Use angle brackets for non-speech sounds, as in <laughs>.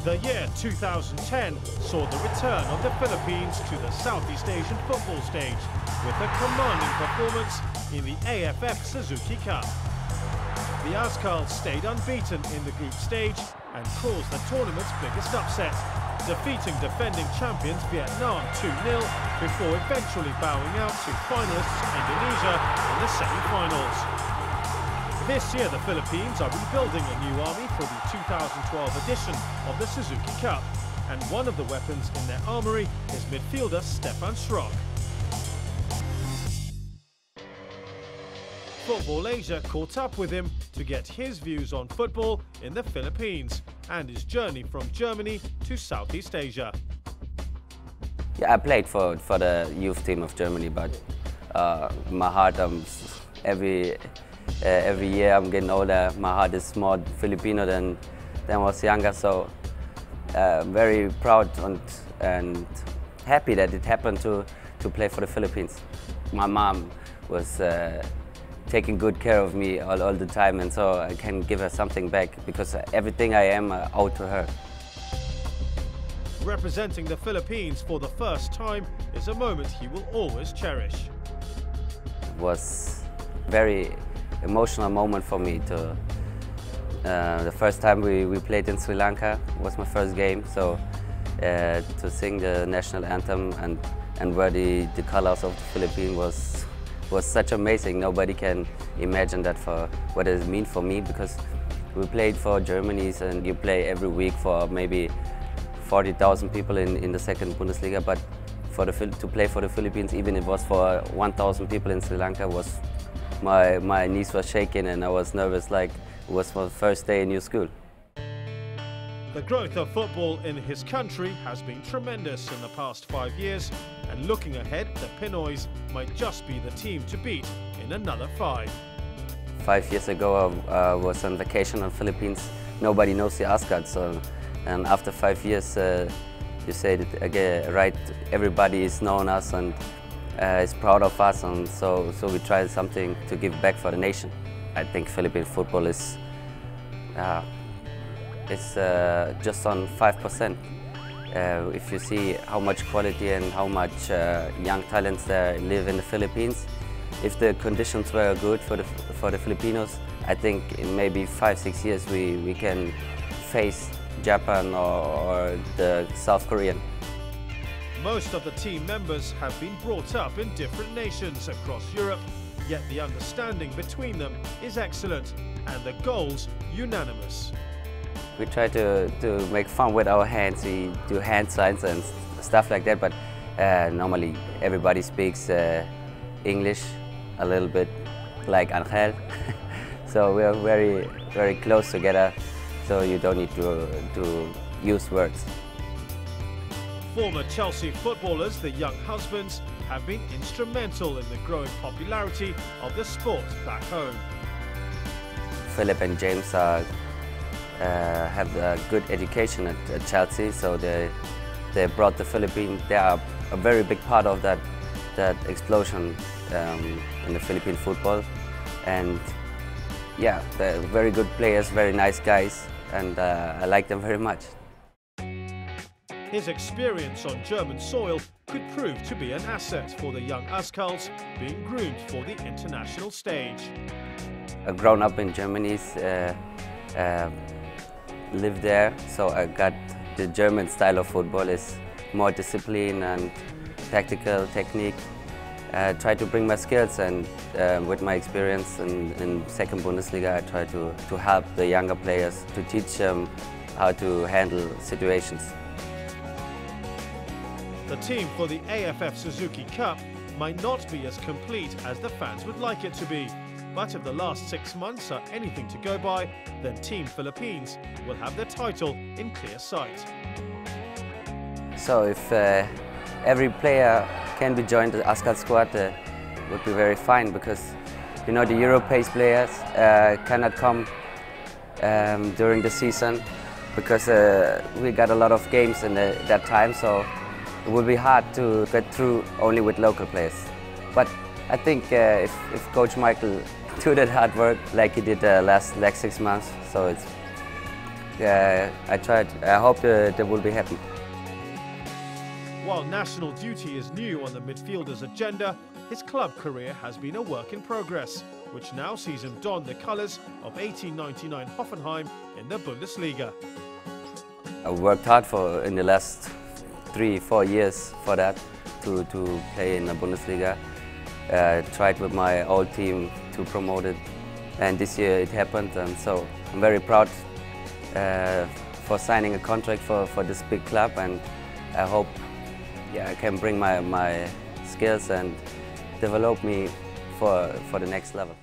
The year 2010 saw the return of the Philippines to the Southeast Asian football stage with a commanding performance in the AFF Suzuki Cup. The Azkals stayed unbeaten in the group stage and caused the tournament's biggest upset, defeating defending champions Vietnam 2-0 before eventually bowing out to finalists Indonesia in the semi-finals. This year, the Philippines are rebuilding a new army for the 2012 edition of the Suzuki Cup. And one of the weapons in their armoury is midfielder Stefan Schröck. Football Asia caught up with him to get his views on football in the Philippines and his journey from Germany to Southeast Asia. Yeah, I played for, for the youth team of Germany, but uh, my heart, um, every uh, every year I'm getting older, my heart is more Filipino than, than I was younger. So uh, very proud and, and happy that it happened to, to play for the Philippines. My mom was uh, taking good care of me all, all the time and so I can give her something back because everything I am I owe to her. Representing the Philippines for the first time is a moment he will always cherish. It was very emotional moment for me to uh, the first time we, we played in Sri Lanka was my first game. So uh, to sing the national anthem and and wear the, the colors of the Philippines was was such amazing. Nobody can imagine that for what it means for me because we played for Germany and you play every week for maybe 40,000 people in, in the second Bundesliga. But for the, to play for the Philippines even if it was for 1,000 people in Sri Lanka was my, my knees were shaking and I was nervous like it was my first day in new school. The growth of football in his country has been tremendous in the past five years and looking ahead, the Pinoys might just be the team to beat in another five. Five years ago I uh, was on vacation in Philippines. Nobody knows the Azkals, so, and after five years uh, you say that again, right, everybody is known us and uh, is proud of us and so, so we try something to give back for the nation. I think Philippine football is uh, it's uh, just on 5%. Uh, if you see how much quality and how much uh, young talents there live in the Philippines, if the conditions were good for the, for the Filipinos, I think in maybe five, six years we, we can face Japan or, or the South Korean. Most of the team members have been brought up in different nations across Europe, yet the understanding between them is excellent and the goals unanimous. We try to, to make fun with our hands, we do hand signs and stuff like that, but uh, normally everybody speaks uh, English a little bit like Angel. <laughs> so we are very, very close together, so you don't need to, to use words. Former Chelsea footballers, the Younghusbands, have been instrumental in the growing popularity of the sport back home. Philip and James are, uh, have a good education at, at, Chelsea, so they, they brought the Philippines, they are a very big part of that, that explosion um, in the Philippine football. And yeah, they're very good players, very nice guys, and uh, I like them very much. His experience on German soil could prove to be an asset for the young Azkals being groomed for the international stage. I've grown up in Germany, uh, uh, lived there, so I got the German style of football is more discipline and tactical technique. I try to bring my skills and uh, with my experience in, in second Bundesliga, I try to, to help the younger players to teach them how to handle situations. The team for the AFF Suzuki Cup might not be as complete as the fans would like it to be. But if the last six months are anything to go by, then Team Philippines will have the title in clear sight. So if uh, every player can be joined the Azkal squad, uh, would be very fine because you know the Euro-pace players uh, cannot come um, during the season because uh, we got a lot of games in the, that time. So it would be hard to get through only with local players. But I think uh, if, if Coach Michael <laughs> do that hard work like he did uh, last like six months, so it's uh, I tried. I hope uh, they will be happy. While national duty is new on the midfielder's agenda, his club career has been a work in progress, which now sees him don the colours of 1899 Hoffenheim in the Bundesliga. I worked hard for in the last three, four years for that to, to play in the Bundesliga. Uh, tried with my old team to promote it, and this year it happened, and so I'm very proud uh, for signing a contract for, for this big club, and I hope yeah, I can bring my, my skills and develop me for, for the next level.